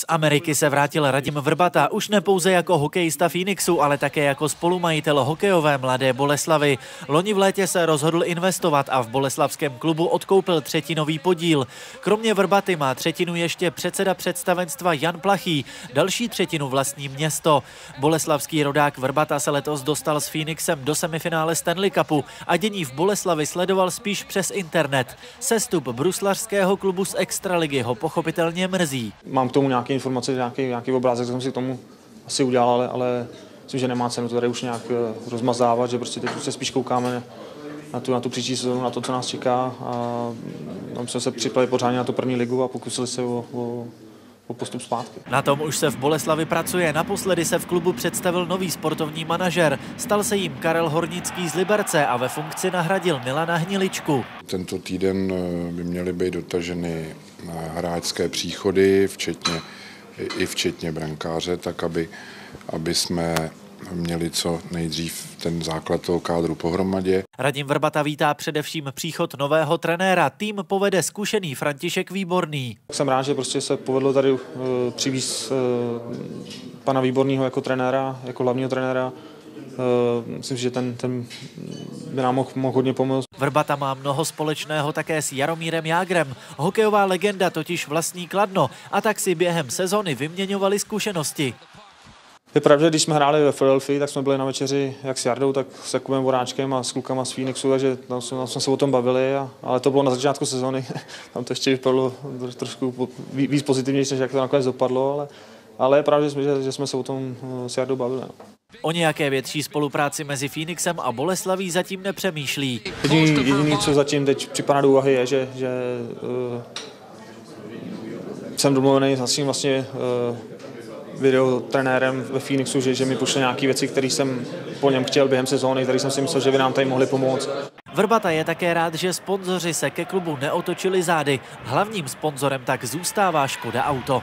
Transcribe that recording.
Z Ameriky se vrátil Radim Vrbata už ne pouze jako hokejista Phoenixu, ale také jako spolumajitel hokejové Mladé Boleslavy. Loni v létě se rozhodl investovat a v boleslavském klubu odkoupil třetinový podíl. Kromě Vrbaty má třetinu ještě předseda představenstva Jan Plachý, další třetinu vlastní město. Boleslavský rodák Vrbata se letos dostal s Phoenixem do semifinále Stanley Cupu a dění v Boleslavi sledoval spíš přes internet. Sestup bruslařského klubu z Extraligy ho pochopitelně mrzí. Mám k tomu nějaké informace, nějaký, nějaký obrázek jsem si k tomu asi udělal, ale, ale myslím, že nemá cenu to tady už nějak eh, rozmazávat, že prostě teď už se spíš koukáme na tu, na tu příští sezónu, na to, co nás čeká a tam jsme se připravili pořádně na tu první ligu a pokusili se o, o, o postup zpátky. Na tom už se v Boleslavi pracuje. Naposledy se v klubu představil nový sportovní manažer. Stal se jim Karel Hornický z Liberce a ve funkci nahradil Milana Hniličku. Tento týden eh, by měly být dotaženy eh, hráčské příchody, včetně, i včetně brankáře, tak aby, aby jsme měli co nejdřív ten základ toho kádru pohromadě. Radim Vrbata vítá především příchod nového trenéra. Tým povede zkušený František Výborný. Jsem rád, že prostě se povedlo tady uh, přivíz uh, pana Výborného jako trenéra, jako hlavního trenéra. Uh, myslím, že ten, ten by nám mohl, mohl hodně pomoct. Vrbata má mnoho společného také s Jaromírem Jágrem. Hokejová legenda totiž vlastní Kladno a tak si během sezony vyměňovali zkušenosti. Je pravda, že když jsme hráli ve Philadelphia, tak jsme byli na večeři jak s Jardou, tak s Jakubem Voráčkem a s klukama z Phoenixu, takže tam jsme, tam jsme se o tom bavili, a, ale to bylo na začátku sezóny. tam to ještě vypadalo trošku víc pozitivnější, než jak to nakonec dopadlo, ale, ale je pravda, že, že jsme se o tom eh, s Jardou bavili. No. O nějaké větší spolupráci mezi Phoenixem a Boleslaví zatím nepřemýšlí. Jediný, jediný co zatím teď připadá do úvahy, je, že, že uh, jsem domluvený s naším vlastně uh, video trenérem ve Phoenixu, že, že mi pošle nějaké věci, které jsem po něm chtěl během sezóny, které jsem si myslel, že by nám tady mohli pomoct. Vrbata je také rád, že sponzoři se ke klubu neotočili zády. Hlavním sponzorem tak zůstává Škoda Auto.